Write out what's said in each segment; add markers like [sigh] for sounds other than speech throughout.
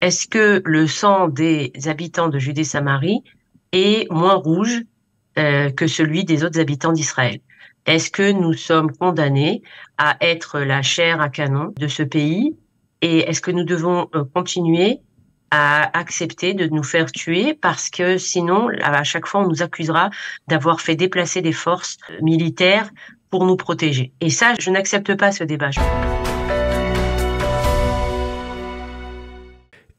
est-ce que le sang des habitants de Judée-Samarie est moins rouge euh, que celui des autres habitants d'Israël? Est-ce que nous sommes condamnés à être la chair à canon de ce pays? Et est-ce que nous devons euh, continuer à accepter de nous faire tuer parce que sinon, à chaque fois, on nous accusera d'avoir fait déplacer des forces militaires pour nous protéger? Et ça, je n'accepte pas ce débat.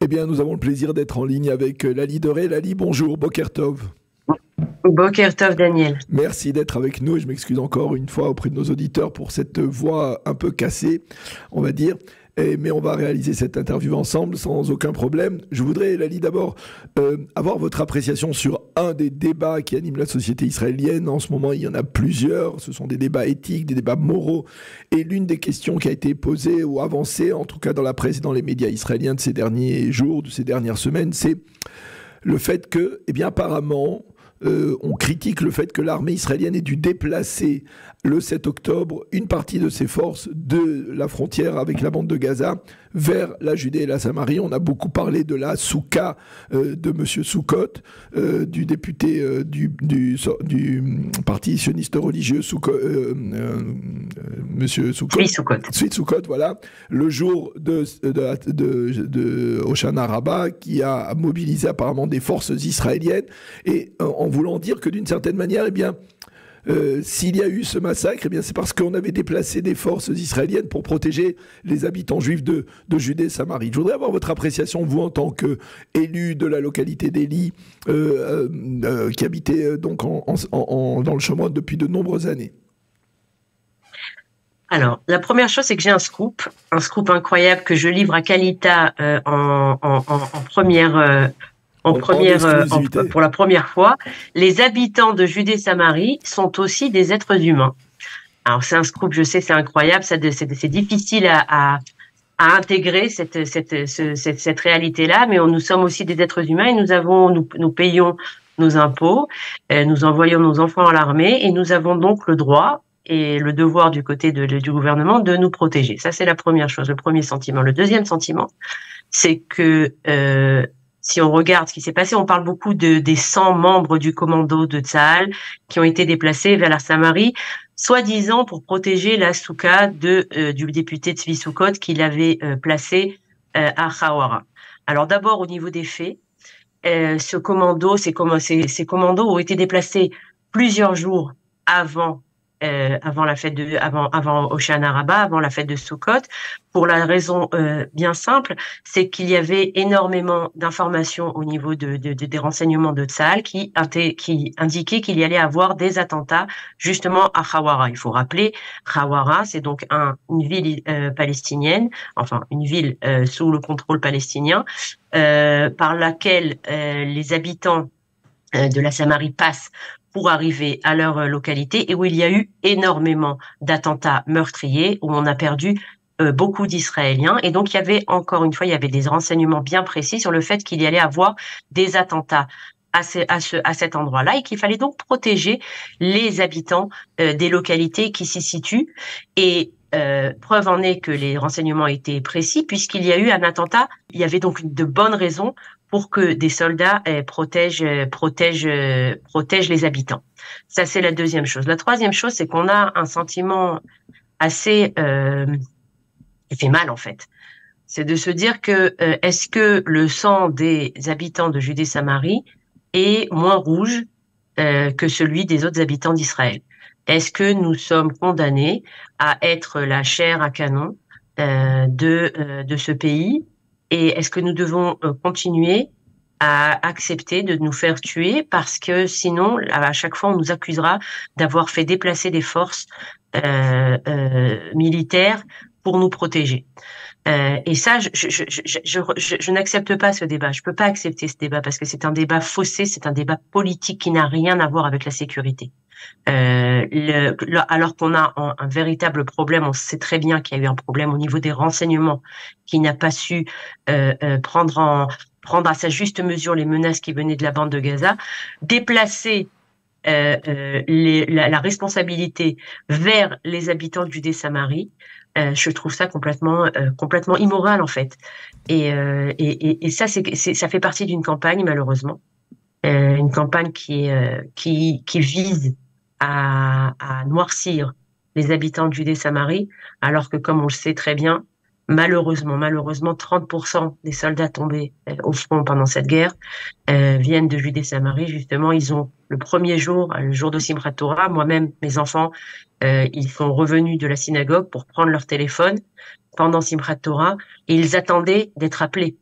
Eh bien, nous avons le plaisir d'être en ligne avec euh, Lali Doré. Lali, bonjour, Bokertov. Bokertov, Daniel. Merci d'être avec nous et je m'excuse encore une fois auprès de nos auditeurs pour cette voix un peu cassée, on va dire mais on va réaliser cette interview ensemble sans aucun problème. Je voudrais, Lali, d'abord euh, avoir votre appréciation sur un des débats qui animent la société israélienne. En ce moment, il y en a plusieurs. Ce sont des débats éthiques, des débats moraux. Et l'une des questions qui a été posée ou avancée, en tout cas dans la presse et dans les médias israéliens de ces derniers jours, de ces dernières semaines, c'est le fait que, eh bien, apparemment, euh, on critique le fait que l'armée israélienne ait dû déplacer le 7 octobre une partie de ses forces de la frontière avec la bande de Gaza vers la Judée et la Samarie. On a beaucoup parlé de la souka euh, de M. Soukot, euh, du député du, du, parti sioniste religieux Soukot, M. Soukot. Suite Soukot. voilà. Le jour de, de, de, de Oshana Rabbah, qui a mobilisé apparemment des forces israéliennes. Et en en voulant dire que d'une certaine manière, eh bien, euh, s'il y a eu ce massacre, eh c'est parce qu'on avait déplacé des forces israéliennes pour protéger les habitants juifs de, de Judée-Samarie. Je voudrais avoir votre appréciation, vous, en tant qu'élu de la localité d'Eli, euh, euh, qui habitait donc dans le Chomron depuis de nombreuses années. Alors, la première chose, c'est que j'ai un scoop, un scoop incroyable que je livre à Kalita en, en, première première, euh, pour la première fois, les habitants de Judée-Samarie sont aussi des êtres humains. Alors c'est un scoop, je sais, c'est incroyable, c'est difficile à, intégrer cette, cette, cette, réalité-là, mais nous sommes aussi des êtres humains et nous avons, nous, nous payons nos impôts, euh, nous envoyons nos enfants à l'armée et nous avons donc le droit et le devoir du côté de, du gouvernement de nous protéger. Ça, c'est la première chose, le premier sentiment. Le deuxième sentiment, c'est que euh, si on regarde ce qui s'est passé, on parle beaucoup de, des 100 membres du commando de Tzahal qui ont été déplacés vers la Samarie, soi-disant pour protéger la souka de, euh, du député Tzvi Soukot qu'il avait euh, placé euh, à Khawara. Alors d'abord au niveau des faits, ce commando, ces commandos ont été déplacés plusieurs jours avant euh, avant la fête de avant avant Oshana Rabbah, avant la fête de Sukkot, pour la raison euh, bien simple, c'est qu'il y avait énormément d'informations au niveau de, de, des renseignements de Tzal qui qui indiquaient qu'il y allait avoir des attentats justement à Khawara. Il faut rappeler, Khawara, c'est donc un, une ville euh, palestinienne, enfin une ville sous le contrôle palestinien, par laquelle les habitants de la Samarie passent pour arriver à leur euh, localité et où il y a eu énormément d'attentats meurtriers, où on a perdu euh, beaucoup d'Israéliens. Et donc, il y avait, encore une fois, il y avait des renseignements bien précis sur le fait qu'il y allait avoir des attentats à, ce, à, ce, à cet endroit-là et qu'il fallait donc protéger les habitants euh, des localités qui s'y situent. Et preuve en est que les renseignements étaient précis puisqu'il y a eu un attentat. Il y avait donc de bonnes raisons pour que des soldats eh, protègent, eh, protègent, les habitants. Ça, c'est la deuxième chose. La troisième chose, c'est qu'on a un sentiment assez, euh, qui fait mal en fait. C'est de se dire que euh, est-ce que le sang des habitants de Judée-Samarie est moins rouge euh, que celui des autres habitants d'Israël? Est-ce que nous sommes condamnés à être la chair à canon euh, euh, de ce pays et est-ce que nous devons euh, continuer à accepter de nous faire tuer parce que sinon, à chaque fois, on nous accusera d'avoir fait déplacer des forces euh, euh, militaires pour nous protéger. Euh, et ça, je, n'accepte pas ce débat. Je peux pas accepter ce débat parce que c'est un débat faussé, c'est un débat politique qui n'a rien à voir avec la sécurité. Euh, alors qu'on a un, véritable problème, on sait très bien qu'il y a eu un problème au niveau des renseignements, qui n'a pas su euh, prendre en prendre à sa juste mesure les menaces qui venaient de la bande de Gaza, déplacer la, responsabilité vers les habitants du Judée-Samarie, je trouve ça complètement, complètement immoral en fait. Et, et, et, ça, c'est, ça fait partie d'une campagne malheureusement, une campagne qui, qui, qui vise à, à noircir les habitants de Judée-Samarie, alors que comme on le sait très bien, malheureusement, malheureusement, 30% des soldats tombés euh, au front pendant cette guerre euh, viennent de Judée-Samarie. Justement, ils ont le premier jour, le jour de Simchat Torah, moi-même, mes enfants, euh, ils sont revenus de la synagogue pour prendre leur téléphone pendant Simchat Torah et ils attendaient d'être appelés.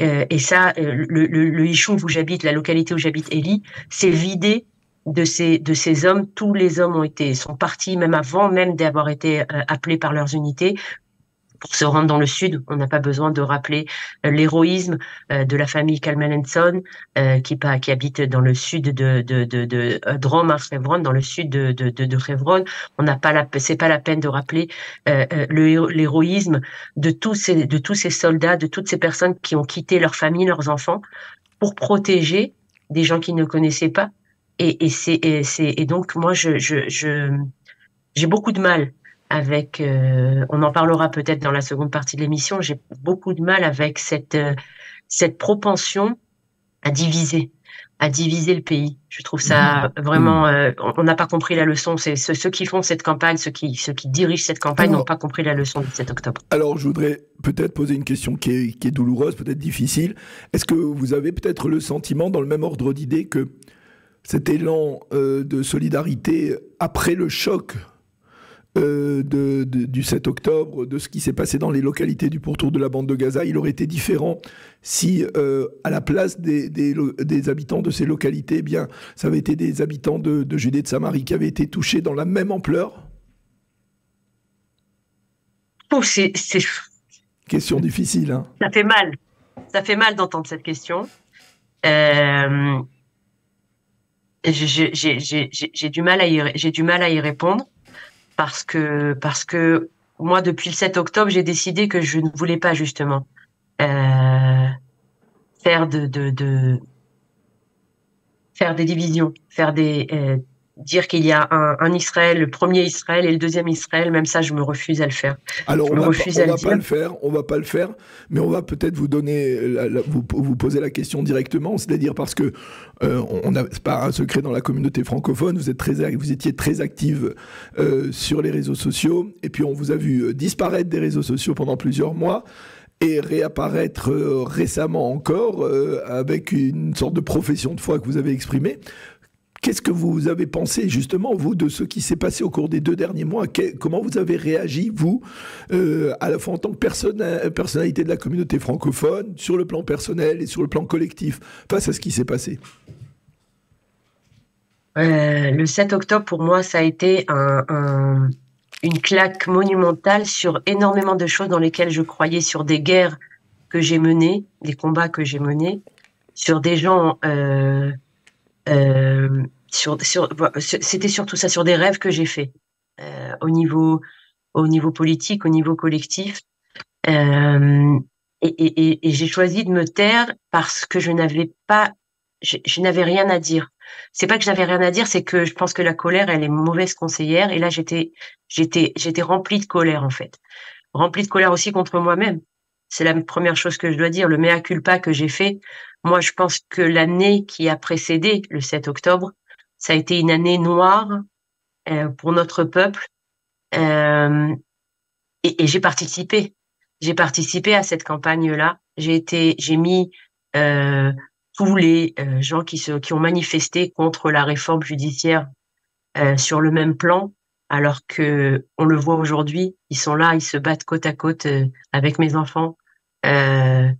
Euh, et ça, euh, le, le, le où j'habite, la localité où j'habite, Eli, s'est vidé de ces de ces hommes. Tous les hommes ont été sont partis même avant même d'avoir été appelés par leurs unités pour se rendre dans le sud. On n'a pas besoin de rappeler euh, l'héroïsme euh, de la famille Kalmanenson euh, qui, qui habite dans le sud de, de, de, de à dans le sud de, de, de, On n'a pas la, c'est pas la peine de rappeler l'héroïsme de tous ces, de tous ces soldats, de toutes ces personnes qui ont quitté leur famille, leurs enfants, pour protéger des gens qu'ils ne connaissaient pas. Et, c'est, et, donc moi, je, je j'ai beaucoup de mal avec, euh, on en parlera peut-être dans la seconde partie de l'émission, j'ai beaucoup de mal avec cette, euh, cette propension à diviser, à diviser le pays. Je trouve ça mmh. vraiment, mmh. Euh, on n'a pas compris la leçon. C'est ceux, qui font cette campagne, ceux qui, ceux qui dirigent cette campagne n'ont pas compris la leçon du 7 octobre. Alors, je voudrais peut-être poser une question qui est, qui est douloureuse, peut-être difficile. Est-ce que vous avez peut-être le sentiment, dans le même ordre d'idée, que cet élan de solidarité après le choc euh, de, du 7 octobre, de ce qui s'est passé dans les localités du pourtour de la bande de Gaza, il aurait été différent si, euh, à la place des, des, habitants de ces localités, eh bien, ça avait été des habitants de, de Judée de Samarie qui avaient été touchés dans la même ampleur oh, c'est, Question difficile. Hein. Ça fait mal. Ça fait mal d'entendre cette question. Euh, j'ai, du mal à j'ai du mal à y répondre parce que parce que moi depuis le 7 octobre j'ai décidé que je ne voulais pas justement euh, faire de, de, de, faire des divisions, faire des euh, dire qu'il y a un, Israël, le premier Israël et le deuxième Israël, même ça, je me refuse à le faire. Alors, on, va, va pas le faire, on va pas le faire, mais on va peut-être vous donner, vous, vous poser la question directement, c'est-à-dire parce que euh, on n'a pas un secret dans la communauté francophone, vous êtes très, vous étiez très active euh, sur les réseaux sociaux, et puis on vous a vu euh, disparaître des réseaux sociaux pendant plusieurs mois et réapparaître récemment encore avec une sorte de profession de foi que vous avez exprimée. Qu'est-ce que vous avez pensé justement, vous, de ce qui s'est passé au cours des deux derniers mois? Comment vous avez réagi, vous, euh, à la fois en tant que personnalité de la communauté francophone, sur le plan personnel et sur le plan collectif, face à ce qui s'est passé? Euh, Le 7 octobre, pour moi, ça a été une claque monumentale sur énormément de choses dans lesquelles je croyais, sur des guerres que j'ai menées, des combats que j'ai menés, sur des gens... Euh, euh, sur, sur, c'était surtout ça, sur des rêves que j'ai faits euh, au niveau, au niveau politique, au niveau collectif. Euh, et, et, et j'ai choisi de me taire parce que je n'avais pas, je, je n'avais rien à dire. C'est pas que je n'avais rien à dire, c'est que je pense que la colère, elle est mauvaise conseillère. Et là, j'étais, j'étais, j'étais remplie de colère en fait, remplie de colère aussi contre moi-même. C'est la première chose que je dois dire. Le mea culpa que j'ai fait, moi, je pense que l'année qui a précédé le 7 octobre, ça a été une année noire euh, pour notre peuple. Euh, et, j'ai participé. J'ai participé à cette campagne-là. J'ai été, j'ai mis euh, tous les gens qui se, qui ont manifesté contre la réforme judiciaire sur le même plan, alors que on le voit aujourd'hui, ils sont là, ils se battent côte à côte avec mes enfants. Euh,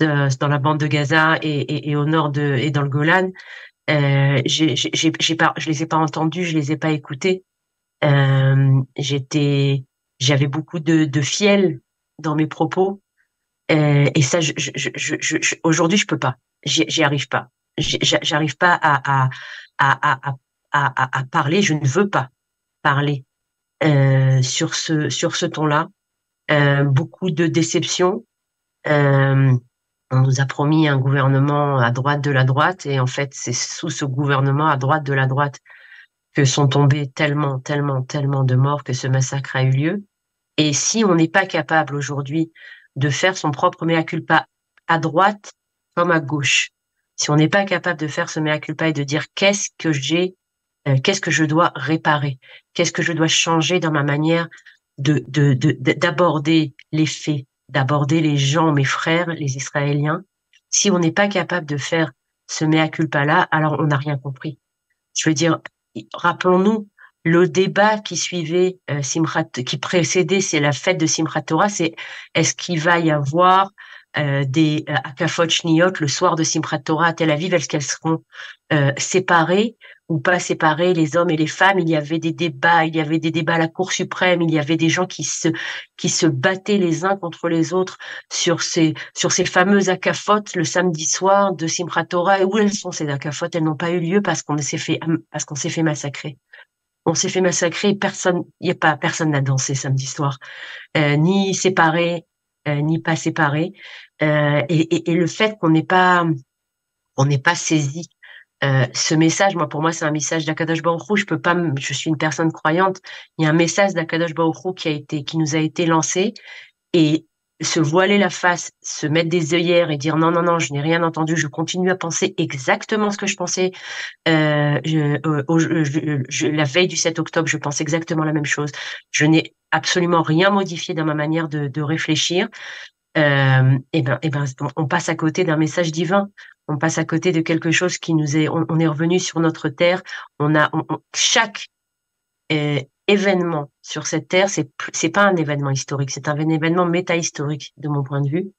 dans la bande de Gaza et, au nord de et dans le Golan. Euh, j'ai, pas, je les ai pas entendus, je les ai pas écoutés. Euh, j'étais, j'avais beaucoup de, de fiel dans mes propos. Euh, et ça, je, je, je, je aujourd'hui, je peux pas. J'y arrive pas. J'arrive pas à, à, à, à, à, à, parler. Je ne veux pas parler euh, sur ce sur ce ton-là. Euh, beaucoup de déception. Euh, on nous a promis un gouvernement à droite de la droite et en fait c'est sous ce gouvernement à droite de la droite que sont tombés tellement, tellement, tellement de morts que ce massacre a eu lieu. Et si on n'est pas capable aujourd'hui de faire son propre mea culpa à droite comme à gauche, si on n'est pas capable de faire ce mea culpa et de dire qu'est-ce que j'ai, euh, qu'est-ce que je dois réparer, qu'est-ce que je dois changer dans ma manière de d'aborder les faits, d'aborder les gens, mes frères, les Israéliens, si on n'est pas capable de faire ce mea culpa là, alors on n'a rien compris. Je veux dire, rappelons-nous le débat qui suivait euh, qui précédait, c'est la fête de Simchat Torah, c'est est-ce qu'il va y avoir euh, des euh, Shniot le soir de Simchat Torah à Tel Aviv, est-ce qu'elles seront euh, séparées? Ou pas séparées, les hommes et les femmes Il y avait des débats, il y avait des débats à la Cour suprême, il y avait des gens qui se qui se battaient les uns contre les autres sur ces sur ces fameuses Akafot le samedi soir de Simchat. Et où elles sont ces Akafot Elles n'ont pas eu lieu parce qu'on s'est fait parce qu'on s'est fait massacrer. On s'est fait massacrer, personne, il a pas personne n'a dansé samedi soir, euh, ni séparé, euh, ni pas séparé, euh, et, et, le fait qu'on n'ait pas, on n'est pas saisi ce message, moi pour moi c'est un message d'Akadosh Baruch je peux pas, je suis une personne croyante, il y a un message d'Akadosh Baruch qui a été, qui nous a été lancé, et se voiler la face, se mettre des œillères et dire non, non, non, je n'ai rien entendu, je continue à penser exactement ce que je pensais. Euh, je, la veille du 7 octobre, je pense exactement la même chose. Je n'ai absolument rien modifié dans ma manière de réfléchir. Euh, et ben, et ben, on passe à côté d'un message divin. On passe à côté de quelque chose qui nous est. On, est revenu sur notre terre. On a chaque euh, événement sur cette terre, c'est pas un événement historique, c'est un événement métahistorique de mon point de vue.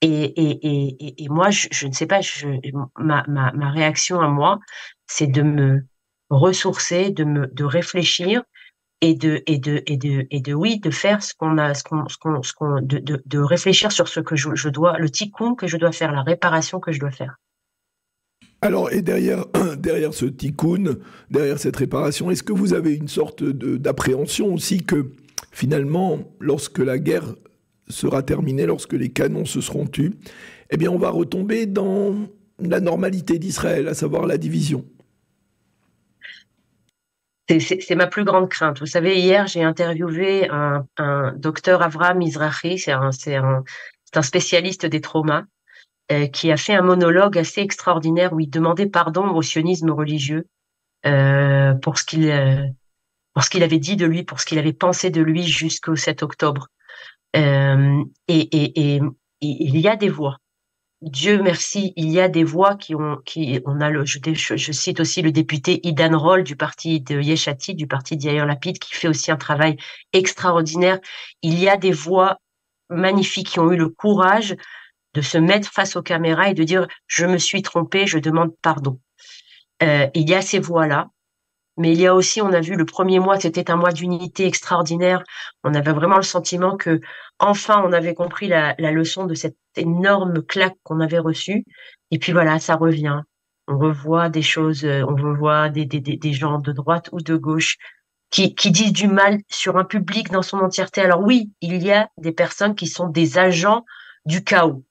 Et, et, et, et moi, je, ne sais pas, ma, ma, ma réaction à moi, c'est de me ressourcer, de me de réfléchir et de oui de faire ce qu'on a de, réfléchir sur ce que je, dois le tikkun que je dois faire la réparation que je dois faire. Alors, et derrière, [clears throat] derrière ce tikkun, derrière cette réparation, est-ce que vous avez une sorte d'appréhension aussi que finalement, lorsque la guerre sera terminée, lorsque les canons se seront tus, eh on va retomber dans la normalité d'Israël, à savoir la division? C'est ma plus grande crainte. Vous savez, hier, j'ai interviewé un, docteur Avram Mizrahi, c'est un, un spécialiste des traumas, euh, qui a fait un monologue assez extraordinaire où il demandait pardon au sionisme religieux euh, pour ce qu'il euh, avait dit de lui, pour ce qu'il avait pensé de lui jusqu'au 7 octobre. Euh, et, et, et, il y a des voix. Dieu merci, il y a des voix qui ont, qui on a le, je, je, cite aussi le député Idan Roll du parti de Yeshati, du parti d'Yair Lapid, qui fait aussi un travail extraordinaire. Il y a des voix magnifiques qui ont eu le courage de se mettre face aux caméras et de dire je me suis trompé, je demande pardon. Euh, il y a ces voix-là, mais il y a aussi, on a vu le premier mois, c'était un mois d'unité extraordinaire. On avait vraiment le sentiment que enfin on avait compris la, leçon de cette énorme claque qu'on avait reçue. Et puis voilà, ça revient. On revoit des choses, euh, on revoit des, des, des gens de droite ou de gauche qui, qui disent du mal sur un public dans son entièreté. Alors oui, il y a des personnes qui sont des agents du chaos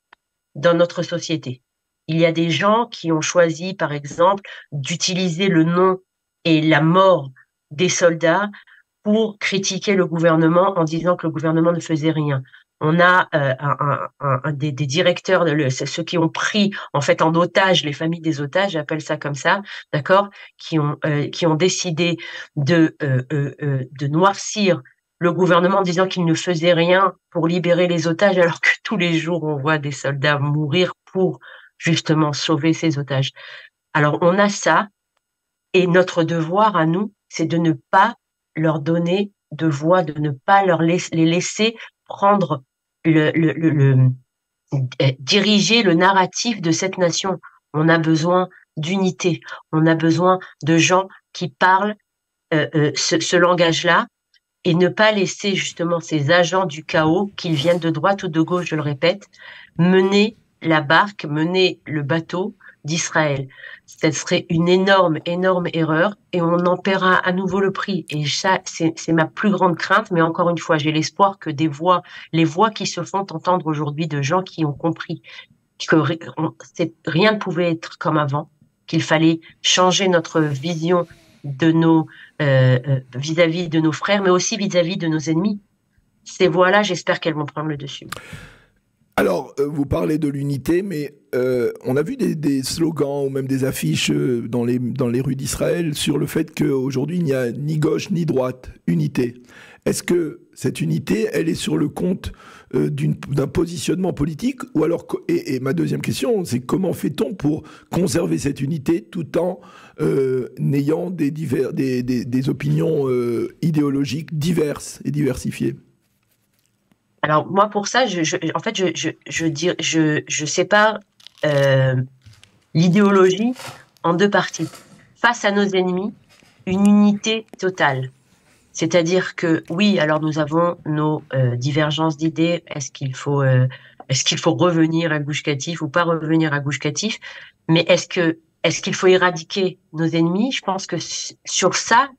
dans notre société. Il y a des gens qui ont choisi, par exemple, d'utiliser le nom et la mort des soldats pour critiquer le gouvernement en disant que le gouvernement ne faisait rien. On a euh, un, un, des, des, directeurs, de ceux qui ont pris en fait en otage les familles des otages, j'appelle ça comme ça, d'accord, qui ont euh, qui ont décidé de euh, de noircir le gouvernement en disant qu'il ne faisait rien pour libérer les otages, alors que tous les jours on voit des soldats mourir pour justement sauver ces otages. Alors on a ça, et notre devoir à nous, c'est de ne pas leur donner de voix, de ne pas leur les laisser prendre le, le, le, euh, diriger le narratif de cette nation. On a besoin d'unité, on a besoin de gens qui parlent euh, euh, ce, ce langage-là et ne pas laisser justement ces agents du chaos, qu'ils viennent de droite ou de gauche, je le répète, mener la barque, mener le bateau d'Israël. Ce serait une énorme, énorme erreur et on en paiera à nouveau le prix. Et ça, c'est ma plus grande crainte. Mais encore une fois, j'ai l'espoir que des voix, les voix qui se font entendre aujourd'hui de gens qui ont compris que rien ne pouvait être comme avant, qu'il fallait changer notre vision de nos euh, euh, vis-à-vis de nos frères, mais aussi vis-à-vis de nos ennemis. ces voix-là, j'espère qu'elles vont prendre le dessus. Alors, euh, vous parlez de l'unité, mais euh, on a vu des, slogans ou même des affiches euh, dans, les, dans les rues d'Israël sur le fait qu'aujourd'hui, il n'y a ni gauche ni droite, unité. Est-ce que cette unité, elle est sur le compte d'un positionnement politique ou alors et, ma deuxième question, c'est comment fait-on pour conserver cette unité tout en n'ayant des, divers, des, des, opinions idéologiques diverses et diversifiées? Alors moi pour ça, je, en fait, je, je, je, je, je sépare euh, l'idéologie en deux parties. Face à nos ennemis, une unité totale. C'est-à-dire que oui, alors nous avons nos euh, divergences d'idées. Est-ce qu'il faut, euh, est-ce qu'il faut revenir à Gouche ou pas revenir à Gouche Mais est-ce que, est-ce qu'il faut éradiquer nos ennemis? Je pense que sur ça,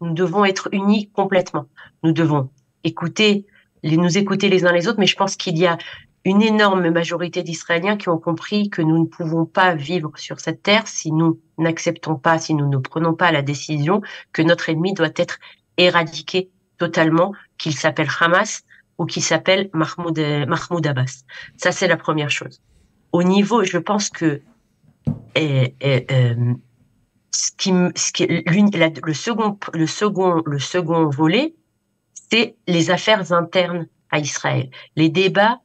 nous devons être unis complètement. Nous devons écouter les, nous écouter les uns les autres, mais je pense qu'il y a une énorme majorité d'Israéliens qui ont compris que nous ne pouvons pas vivre sur cette terre si nous n'acceptons pas, si nous ne prenons pas la décision que notre ennemi doit être éradiqué totalement, qu'il s'appelle Hamas ou qu'il s'appelle Mahmoud, Mahmoud Abbas. Ça, c'est la première chose. Au niveau, je pense que et, euh, ce qui, ce qui le second, le second, le second volet, c'est les affaires internes à Israël, les débats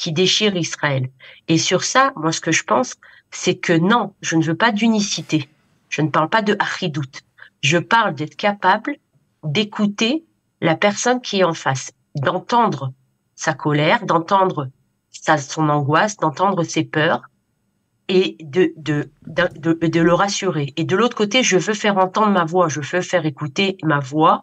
qui déchirent Israël. Et sur ça, moi, ce que je pense, c'est que non, je ne veux pas d'unicité. Je ne parle pas de achidout. Je parle d'être capable d'écouter la personne qui est en face, d'entendre sa colère, d'entendre sa, son angoisse, d'entendre ses peurs et de, de, de, de, le rassurer. Et de l'autre côté, je veux faire entendre ma voix, je veux faire écouter ma voix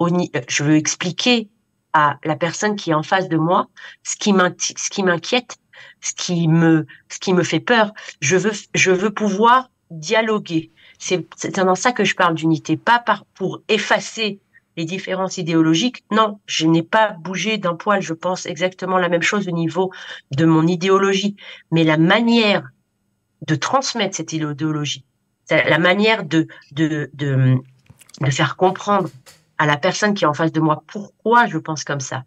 euh, je veux expliquer à la personne qui est en face de moi ce qui m'inquiète, ce qui me, ce qui me fait peur. Je veux, je veux pouvoir dialoguer. C'est dans ça que je parle d'unité, pas pour effacer les différences idéologiques. Non, je n'ai pas bougé d'un poil. Je pense exactement la même chose au niveau de mon idéologie. Mais la manière de transmettre cette idéologie, la manière de, de, de, de faire comprendre à la personne qui est en face de moi pourquoi je pense comme ça?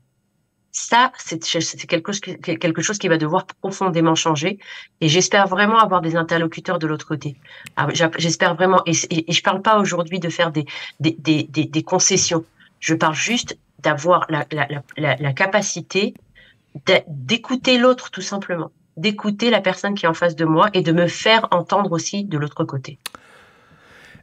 Ça, c'est quelque chose, qui va devoir profondément changer. Et j'espère vraiment avoir des interlocuteurs de l'autre côté. Ah, j'espère vraiment, et, et, je parle pas aujourd'hui de faire des, concessions. Je parle juste d'avoir la capacité d'écouter l'autre tout simplement, d'écouter la personne qui est en face de moi et de me faire entendre aussi de l'autre côté.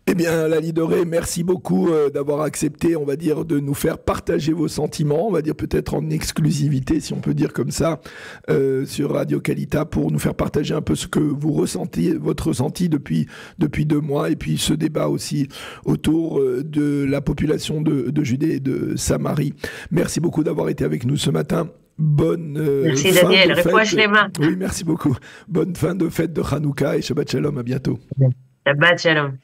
Eh bien, Lali Doré, merci beaucoup euh, d'avoir accepté, on va dire, de nous faire partager vos sentiments, on va dire peut-être en exclusivité, si on peut dire comme ça, euh, sur Radio Calita, pour nous faire partager un peu ce que vous ressentez, votre ressenti depuis, depuis deux mois, et puis ce débat aussi autour euh, de la population de, de Judée et de Samarie. Merci beaucoup d'avoir été avec nous ce matin. Bonne merci fin Daniel, de les mains. Oui, merci beaucoup. Bonne fin de fête de Hanouka et Shabbat Shalom, à bientôt. Shabbat Shalom.